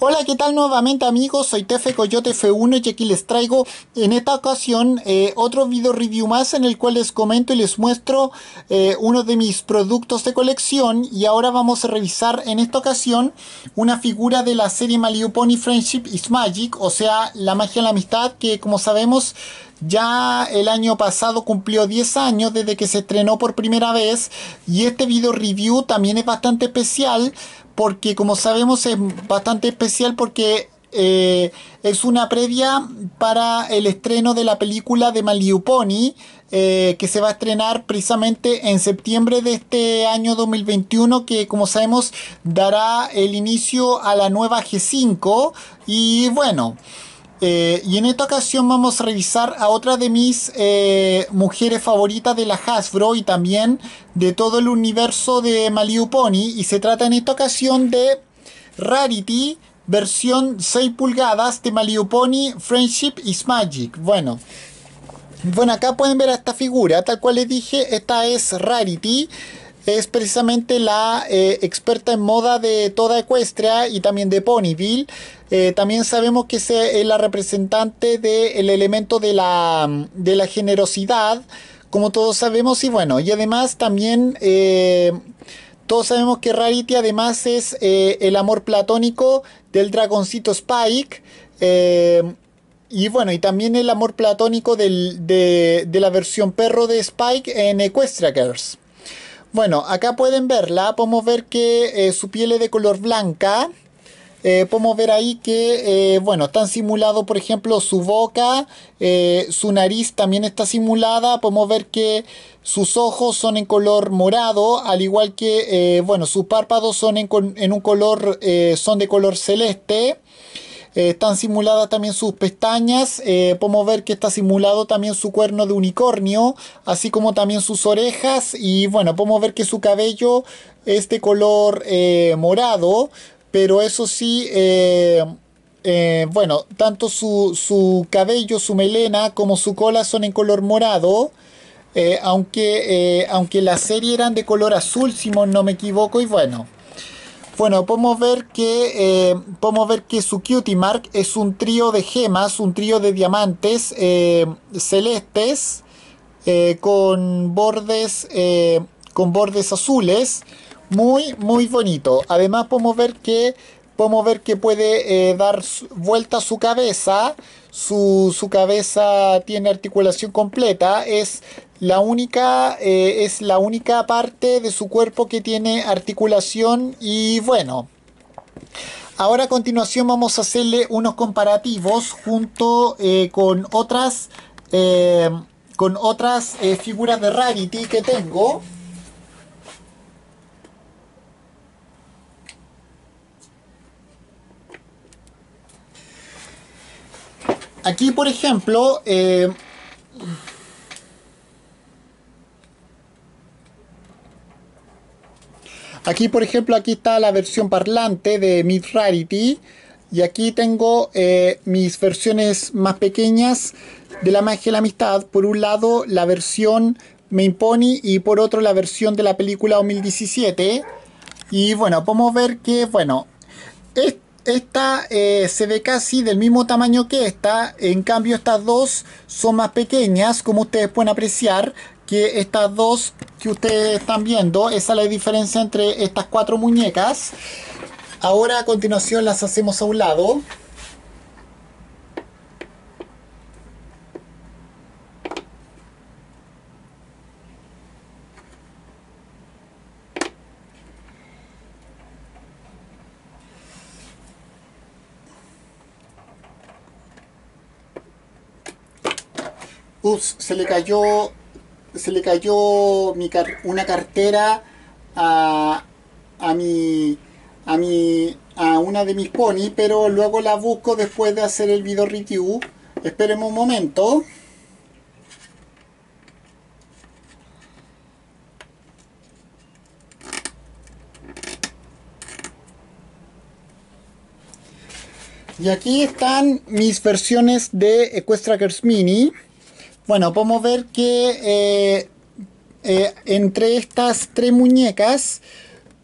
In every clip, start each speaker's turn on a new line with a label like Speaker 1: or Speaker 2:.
Speaker 1: Hola, ¿qué tal nuevamente amigos? Soy Tefe Coyote F1 y aquí les traigo en esta ocasión eh, otro video review más en el cual les comento y les muestro eh, uno de mis productos de colección y ahora vamos a revisar en esta ocasión una figura de la serie My Pony Friendship is Magic, o sea, la magia de la amistad que como sabemos ya el año pasado cumplió 10 años desde que se estrenó por primera vez y este video review también es bastante especial porque como sabemos es bastante especial porque eh, es una previa para el estreno de la película de Maliuponi eh, que se va a estrenar precisamente en septiembre de este año 2021 que como sabemos dará el inicio a la nueva G5 y bueno eh, y en esta ocasión vamos a revisar a otra de mis eh, mujeres favoritas de la Hasbro y también de todo el universo de Malibu Pony. Y se trata en esta ocasión de Rarity, versión 6 pulgadas de Malibu Pony Friendship is Magic. Bueno, bueno, acá pueden ver a esta figura, tal cual les dije, esta es Rarity es precisamente la eh, experta en moda de toda Ecuestria y también de Ponyville. Eh, también sabemos que es la representante del elemento de la, de la generosidad, como todos sabemos, y bueno, y además también eh, todos sabemos que Rarity además es el amor platónico del dragoncito Spike. y bueno, y también el amor platónico de, de, la versión perro de Spike en Equestria Girls. Bueno, acá pueden verla, podemos ver que eh, su piel es de color blanca. Eh, podemos ver ahí que, eh, bueno, están simulados, por ejemplo, su boca, su nariz también está simulada. Podemos ver que sus ojos son en color morado, al igual que, bueno, sus párpados son en, un color, son de color celeste. Eh, están simuladas también sus pestañas. Eh, podemos ver que está simulado también su cuerno de unicornio, así como también sus orejas. Y bueno, podemos ver que su cabello es de color eh, morado, pero eso sí, bueno, tanto su, su, cabello, su melena, como su cola son en color morado. aunque, aunque la serie eran de color azul, si no me equivoco, y bueno. Bueno, podemos ver que eh, podemos ver que su cutie mark es un trío de gemas, un trío de diamantes eh, celestes eh, con bordes con bordes azules, muy muy bonito. Además podemos ver que podemos ver que puede dar vuelta su cabeza. Su, su, cabeza tiene articulación completa. Es la única, eh, es la única parte de su cuerpo que tiene articulación y bueno. Ahora a continuación vamos a hacerle unos comparativos junto eh, con otras, eh, con otras figuras de Rarity que tengo. Aquí, por ejemplo, Aquí, por ejemplo, aquí está la versión parlante de Mid Rarity. Y aquí tengo eh, mis versiones más pequeñas de la magia de la amistad. Por un lado, la versión Main Pony y por otro la versión de la película 2017. Y bueno, podemos ver que, bueno, esta eh, se ve casi del mismo tamaño que esta. En cambio, estas dos son más pequeñas, como ustedes pueden apreciar que estas dos que ustedes están viendo, esa es la diferencia entre estas cuatro muñecas. Ahora a continuación las hacemos a un lado. Ups, se le cayó se le cayó mi una cartera a, a mi a mi a una de mis pony pero luego la busco después de hacer el video review. Esperemos un momento. Y aquí están mis versiones de Equestrackers Mini bueno, podemos ver que eh, eh, entre estas tres muñecas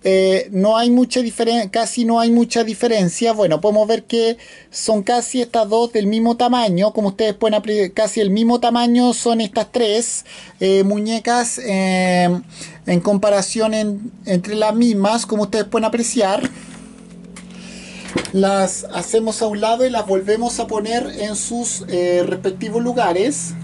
Speaker 1: eh, no hay mucha diferencia, casi no hay mucha diferencia. Bueno, podemos ver que son casi estas dos del mismo tamaño, como ustedes pueden apreciar, casi el mismo tamaño son estas tres muñecas en comparación entre las mismas, como ustedes pueden apreciar. Las hacemos a un lado y las volvemos a poner en sus respectivos lugares.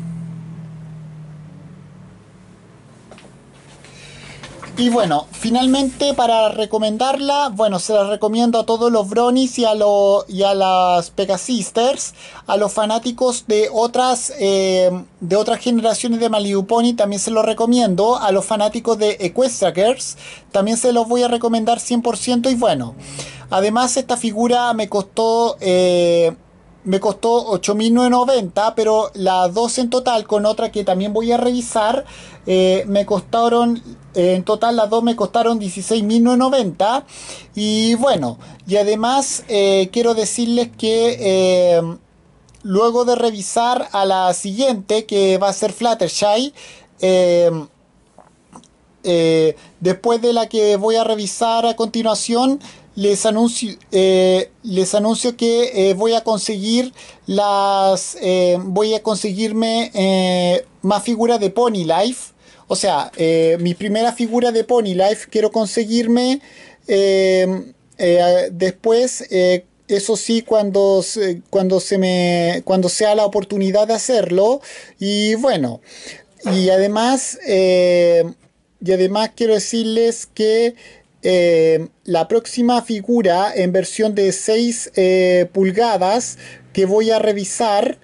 Speaker 1: Y bueno, finalmente para recomendarla, bueno, se la recomiendo a todos los Bronies y a, y a las Pegasisters, a los fanáticos de otras, eh, de otras generaciones de Malibu Pony también se lo recomiendo, a los fanáticos de Equestria Girls también se los voy a recomendar 100% y bueno, además esta figura me costó... Eh, me costó 8.990, pero las dos en total con otra que también voy a revisar, eh, me costaron, eh, en total las dos me costaron 16.990. Y bueno, y además eh, quiero decirles que luego de revisar a la siguiente, que va a ser Fluttershy, después de la que voy a revisar a continuación, les anuncio, eh, les anuncio que eh, voy a conseguir las. Eh, voy a conseguirme más figuras de Pony Life. O sea, mi primera figura de Pony Life quiero conseguirme después. eso sí, cuando, cuando, se me, cuando sea la oportunidad de hacerlo. Y bueno, y además, y además quiero decirles que eh, la próxima figura en versión de 6 eh, pulgadas que voy a revisar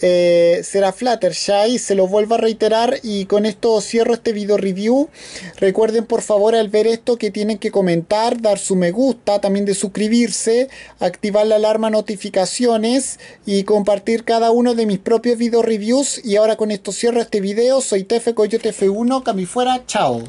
Speaker 1: eh, será Fluttershy, se lo vuelvo a reiterar y con esto cierro este video review. Recuerden por favor al ver esto que tienen que comentar, dar su me gusta, también de suscribirse, activar la alarma notificaciones y compartir cada uno de mis propios video reviews. Y ahora con esto cierro este video, soy Tefe Coyote F1, Cami fuera, chao.